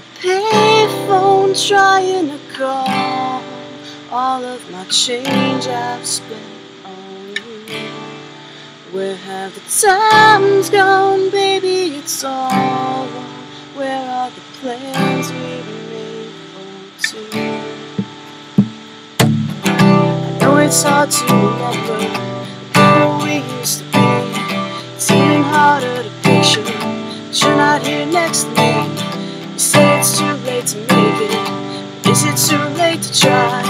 phone trying to call all of my change I've spent on you. Where have the times gone, baby? It's all wrong. Where are the plans we made for two? I know it's hard to remember say it's too late to make it. Is it too late to try?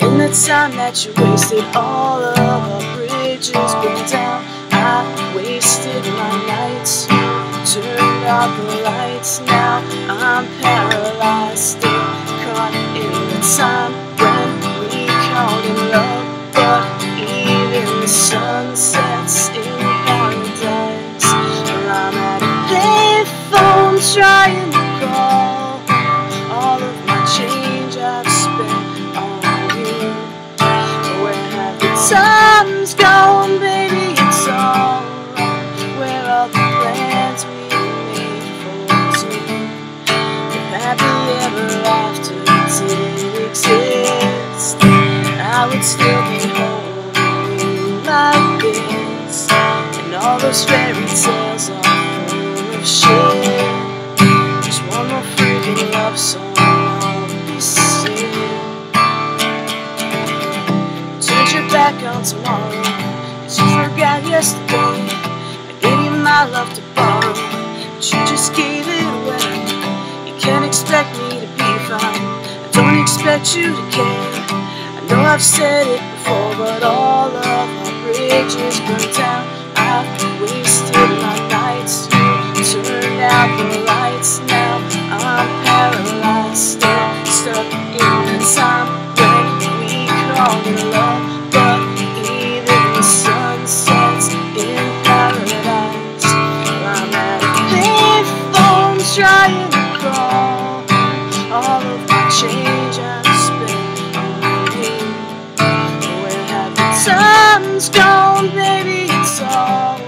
In the time that you wasted, all of our bridges burned down. I wasted my nights, turned out the lights. Now I'm paralyzed, still caught in the time when we called it love. But even the sun sets in paradise. I'm at a payphone trying gone, baby? It's all wrong. Where are the plans we made for two? If happy ever did exist, I would still be holding you like this. And all those fairy tales are full of shit. Back on tomorrow, cause you forgot yesterday. I gave you my love to borrow, but you just gave it away. You can't expect me to be fine, I don't expect you to care. I know I've said it before, but all of our bridges burned down. Change I've spent on. Where have the times gone, baby? It's all.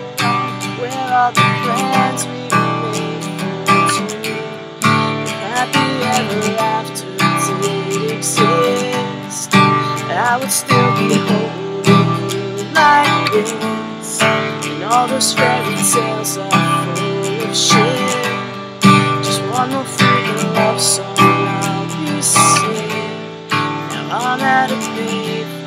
Where are the plans we made for two? Happy ever I would still be holding you like this. And all those fairy tales are full of shit. Just one more freaking love song Be singing. Now